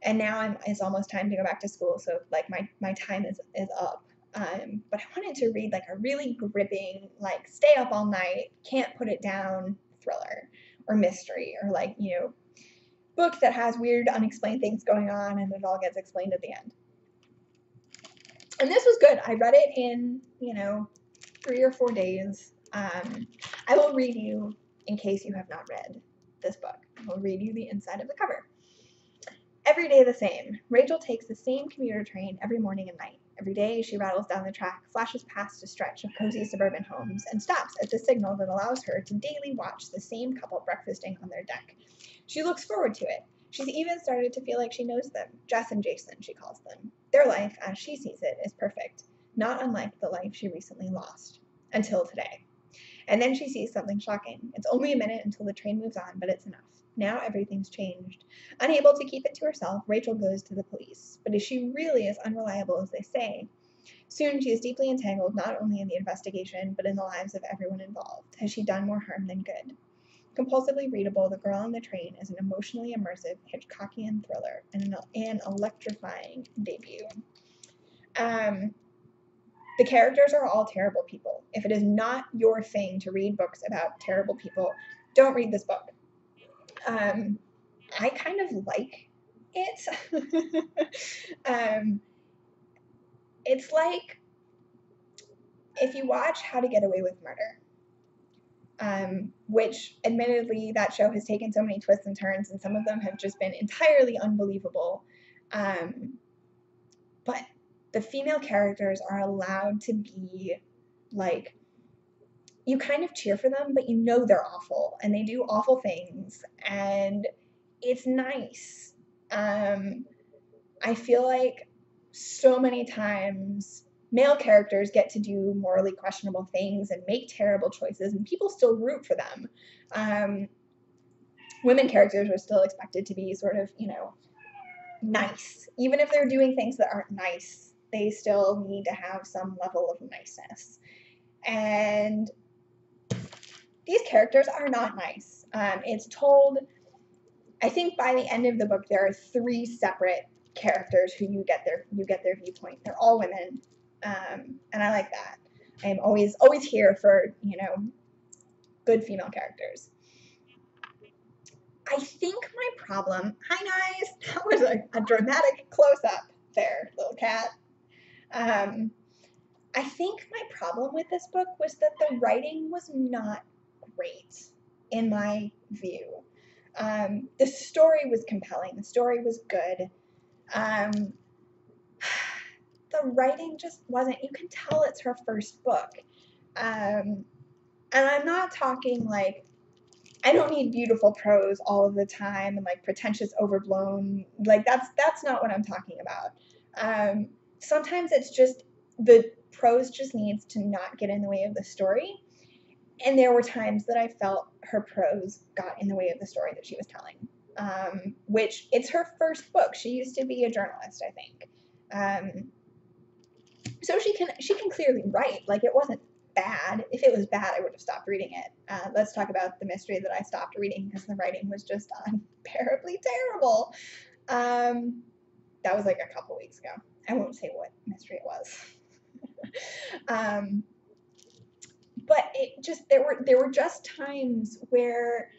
and now I'm, it's almost time to go back to school, so like my my time is is up. Um, but I wanted to read like a really gripping, like stay up all night, can't put it down thriller or mystery or like, you know, book that has weird, unexplained things going on and it all gets explained at the end. And this was good. I read it in, you know, three or four days. Um, I will read you, in case you have not read this book, I will read you the inside of the cover. Every day the same. Rachel takes the same commuter train every morning and night. Every day, she rattles down the track, flashes past a stretch of cozy suburban homes, and stops at the signal that allows her to daily watch the same couple breakfasting on their deck. She looks forward to it. She's even started to feel like she knows them. Jess and Jason, she calls them. Their life, as she sees it, is perfect, not unlike the life she recently lost. Until today. And then she sees something shocking. It's only a minute until the train moves on, but it's enough. Now everything's changed. Unable to keep it to herself, Rachel goes to the police. But is she really as unreliable as they say? Soon she is deeply entangled not only in the investigation, but in the lives of everyone involved. Has she done more harm than good? Compulsively readable, The Girl on the Train is an emotionally immersive Hitchcockian thriller and an, electrifying debut. Um, the characters are all terrible people. If it is not your thing to read books about terrible people, don't read this book um, I kind of like it. um, it's like if you watch How to Get Away with Murder, um, which admittedly that show has taken so many twists and turns, and some of them have just been entirely unbelievable. Um, but the female characters are allowed to be like you kind of cheer for them, but you know they're awful and they do awful things, and it's nice. Um, I feel like so many times male characters get to do morally questionable things and make terrible choices, and people still root for them. Um, women characters are still expected to be sort of, you know, nice. Even if they're doing things that aren't nice, they still need to have some level of niceness. And these characters are not nice. Um, it's told, I think by the end of the book, there are three separate characters who you get their you get their viewpoint. They're all women, um, and I like that. I am always always here for you know good female characters. I think my problem. Hi guys, that was a, a dramatic close up there, little cat. Um, I think my problem with this book was that the writing was not great, in my view. Um, the story was compelling. The story was good. Um, the writing just wasn't. You can tell it's her first book. Um, and I'm not talking like I don't need beautiful prose all of the time and like pretentious, overblown. Like that's that's not what I'm talking about. Um, sometimes it's just the prose just needs to not get in the way of the story. And there were times that I felt her prose got in the way of the story that she was telling. Um, which it's her first book. She used to be a journalist, I think. Um, so she can she can clearly write. Like it wasn't bad. If it was bad, I would have stopped reading it. Uh, let's talk about the mystery that I stopped reading because the writing was just unbearably terrible. Um, that was like a couple weeks ago. I won't say what mystery it was. but it just there were there were just times where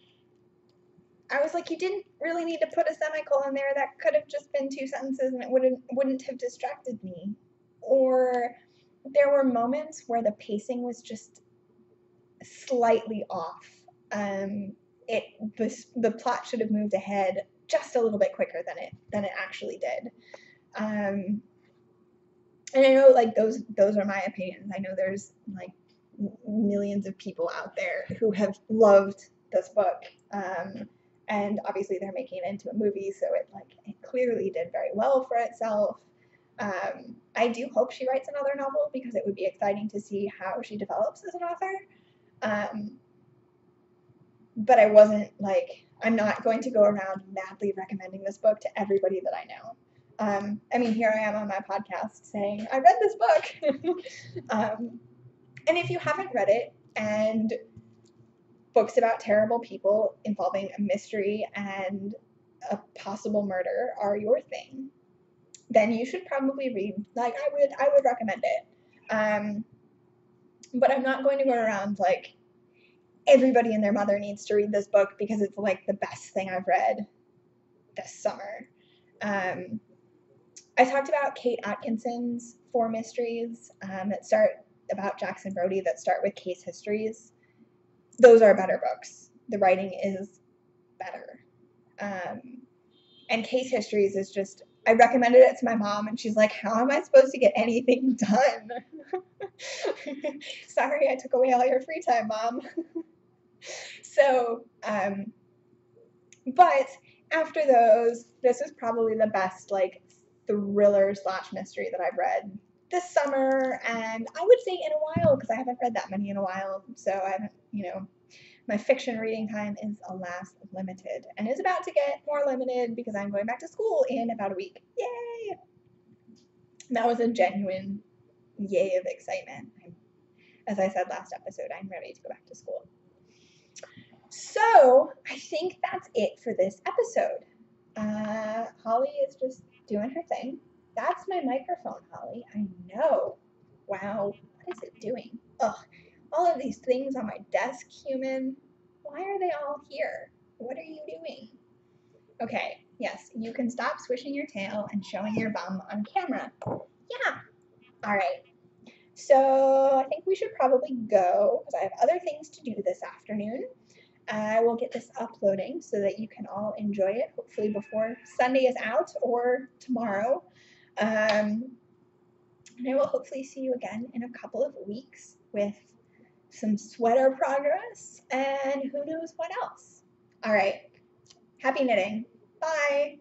I was like, you didn't really need to put a semicolon there. That could have just been two sentences, and it wouldn't wouldn't have distracted me. Or there were moments where the pacing was just slightly off. Um, it the, the plot should have moved ahead just a little bit quicker than it than it actually did. Um, and I know like those those are my opinions. I know there's like millions of people out there who have loved this book. Um, and obviously they're making it into a movie, so it like it clearly did very well for itself. Um, I do hope she writes another novel because it would be exciting to see how she develops as an author. Um, but I wasn't like, I'm not going to go around madly recommending this book to everybody that I know. Um, I mean, here I am on my podcast saying, I read this book. um, and if you haven't read it and books about terrible people involving a mystery and a possible murder are your thing, then you should probably read. Like I would, I would recommend it. Um, but I'm not going to go around like everybody and their mother needs to read this book because it's like the best thing I've read this summer. Um, I talked about Kate Atkinson's four mysteries um, that start about Jackson Brodie that start with case histories. Those are better books. The writing is better. Um, and case histories is just I recommended it to my mom, and she's like, How am I supposed to get anything done? Sorry, I took away all your free time, mom. so, um, but after those, this is probably the best, like, thriller slash mystery that I've read this summer, and I would say in a while, because I haven't read that many in a while, so I haven't, you know, my fiction reading time is alas limited and is about to get more limited because I'm going back to school in about a week. Yay! That was a genuine yay of excitement. As I said last episode, I'm ready to go back to school. So I think that's it for this episode. Uh, Holly is just doing her thing. That's my microphone, Holly. I know. Wow. What is it doing? Ugh all of these things on my desk, human. Why are they all here? What are you doing? Okay, yes, you can stop swishing your tail and showing your bum on camera. Yeah. All right. So I think we should probably go because I have other things to do this afternoon. I will get this uploading so that you can all enjoy it, hopefully before Sunday is out or tomorrow. Um, and I will hopefully see you again in a couple of weeks with some sweater progress, and who knows what else. All right. Happy knitting. Bye.